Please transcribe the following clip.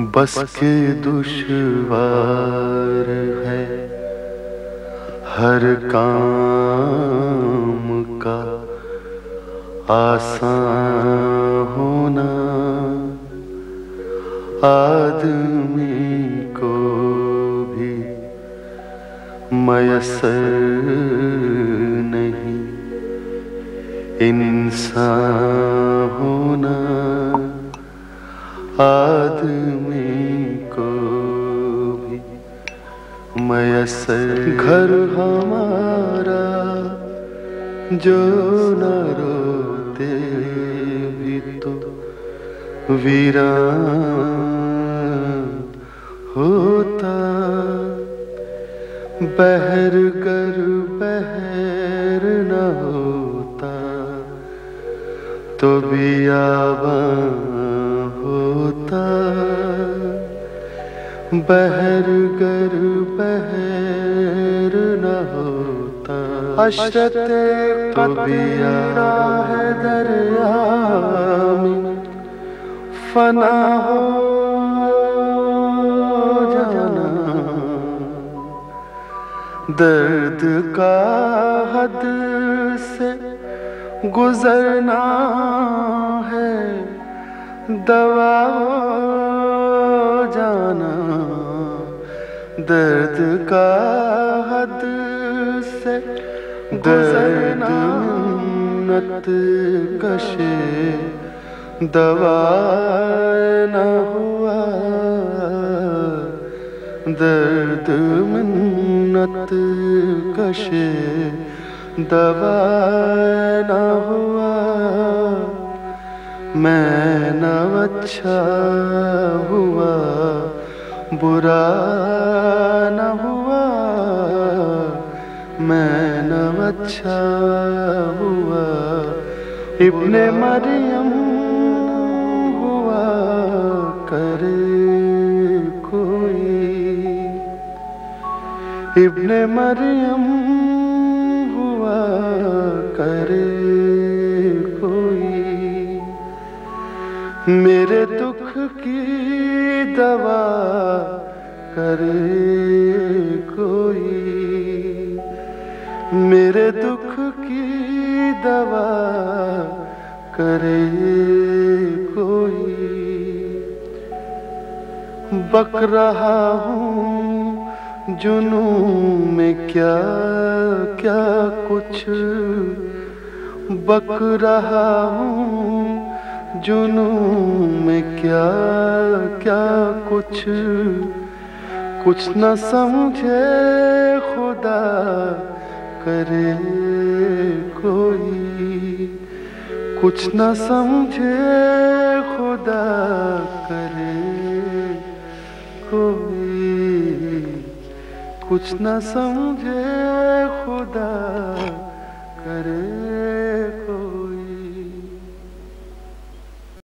बस के दुश्वार है हर काम का आसान होना। आदमी को भी मयसर नहीं, इंसान होना। आदमी को भी मयसर घर हमारा जो न रोते भी तो वीरान होता। बहर कर बहर न होता तो बियाबान होता बहर गर बहर न होता। अशरत तो बिया है दरिया फना हो जाना। दर्द का हद से गुजरना है। दवा दर्द का हद से दर्द नत कशे दवा न हुआ। दर्द मिन्नत कशे दवा न हुआ। मैं न अच्छा हुआ। बुरा न हुआ, मैं न अच्छा हुआ। इब्ने मरियम हुआ, करे कोई। इब्ने मरियम हुआ, करे मेरे दुख की दवा करे कोई। मेरे दुख की दवा करे कोई। बक रहा हूँ जुनू में क्या क्या कुछ। बक रहा हूँ जुनू में क्या क्या कुछ? कुछ न समझे खुदा करे कोई। कुछ न समझे खुदा करे कोई। कुछ न समझे खुदा